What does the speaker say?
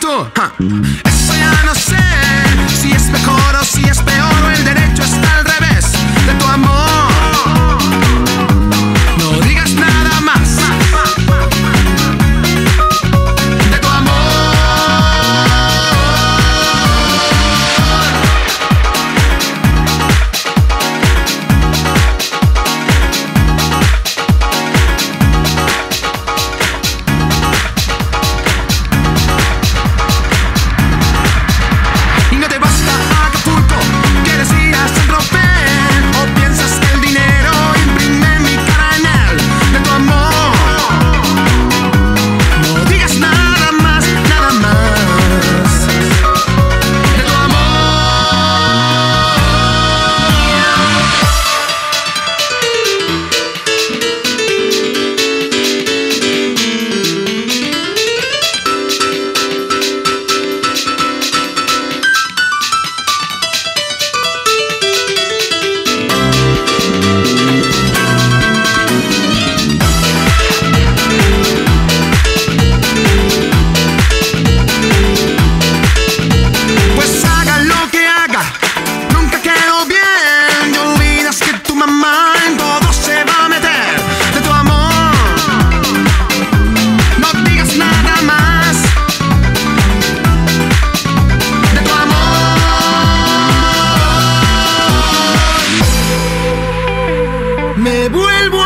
momento. Ha. vuelvo